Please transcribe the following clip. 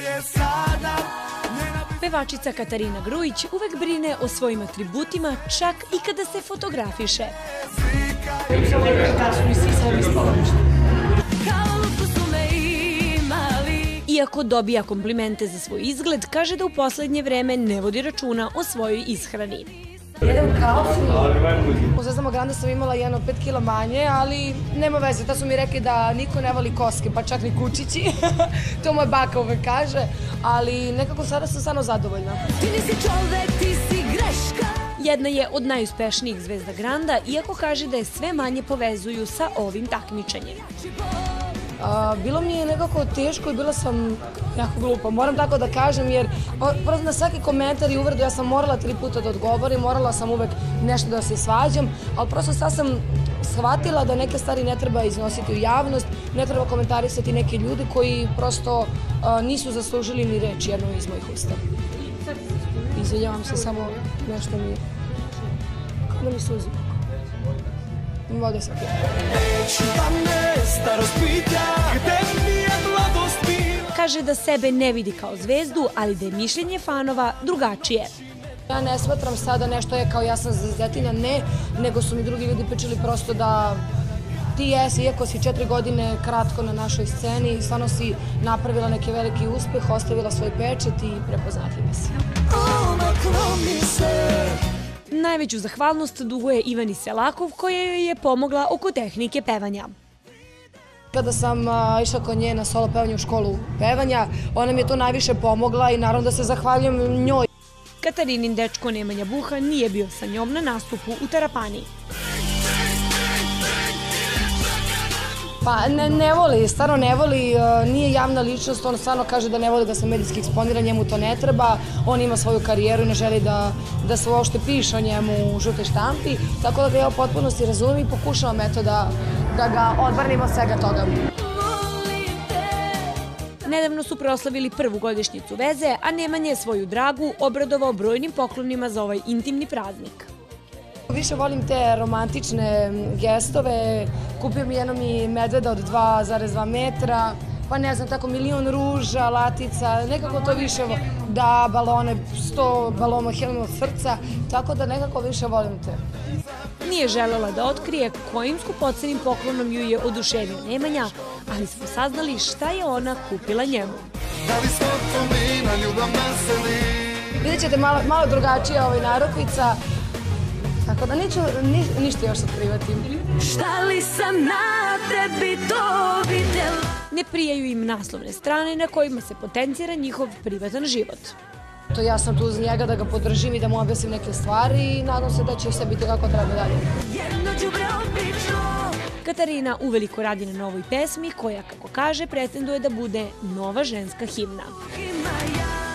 je sada Pevačica Katarina Grujić uvek brine o svojim atributima, čak i kada se fotografiše. Iako dobija komplimente za svoj izgled, kaže da u poslednje vreme ne vodi računa o svojoj ishrani. Jedem kafu. U Zvezdama Granda sam imala jedno 5 kila manje, ali nema veze. Ta su mi rekli da niko ne voli koske, pa čak ni kučići. to moj baka uvek kaže. Ali nekako sada sam stvarno zadovoljna. Ti nisi čovek, ti si greška Jedna je od najuspešnijih zvezda Granda, iako kaže da je sve manje povezuju sa ovim takmičenjem. A, bilo mi je nekako teško i bila sam jako glupa, moram tako da kažem, jer o, prosto na svaki komentar i uvredu ja sam morala tri puta da odgovorim, morala sam uvek nešto da se svađam, ali prosto sad sam shvatila da neke stvari ne treba iznositi u javnost, ne treba komentarisati neke ljudi koji prosto nisu zaslužili ni reč jednu iz mojih usta. Izvinjavam se, samo nešto mi... Kako da mi suzi? Mladost bila Kaže da sebe ne vidi kao zvezdu, ali da je mišljenje fanova drugačije. Ja ne smatram sada nešto je kao ja sam zvezdetina, ne, nego su mi drugi ljudi pričali prosto da ti jesi, iako si četiri godine kratko na našoj sceni, stvarno si napravila neki veliki uspeh, ostavila svoj pečet i prepoznatljiva si. Omaklo mi se Najveću zahvalnost duguje Ivani Selakov koja joj je pomogla oko tehnike pevanja. Kada sam a, išla kod nje na solo pevanje u školu pevanja, ona mi je to najviše pomogla i naravno da se zahvaljujem njoj. Katarinin dečko Nemanja Buha nije bio sa njom na nastupu u Tarapani. Pa ne, ne voli, stvarno ne voli, e, nije javna ličnost, on stvarno kaže da ne voli da se medijski eksponira, njemu to ne treba, on ima svoju karijeru i ne želi da, da se uopšte piše o njemu u žutoj štampi, tako da ga ja u potpunosti razumim i pokušavam eto da, da ga odbrnim od svega toga. Nedavno su proslavili prvu godišnjicu veze, a Nemanja je svoju dragu obradovao brojnim poklonima za ovaj intimni praznik. Više volim te romantične gestove, kupio mi jednom i medveda od 2,2 metra, pa ne znam, tako milion ruža, latica, nekako to više, vo- da, balone, 100 balona helma od srca, tako da nekako više volim te. Nije želela da otkrije kojim skupocenim poklonom ju je oduševio Nemanja, ali smo saznali šta je ona kupila njemu. Da li smo pomina ljubav naseli Vidjet ćete malo, malo drugačija ovaj narukvica, tako da neću ni, ništa još otkrivati. Šta li sam na tebi to videla Ne prijaju im naslovne strane na kojima se potencira njihov privatan život. To ja sam tu za njega da ga podržim i da mu objasnim neke stvari i nadam se da će sve biti kako treba dalje. Jedno đubre obično Katarina uveliko radi na novoj pesmi koja, kako kaže, pretenduje da bude nova ženska himna. Ima ja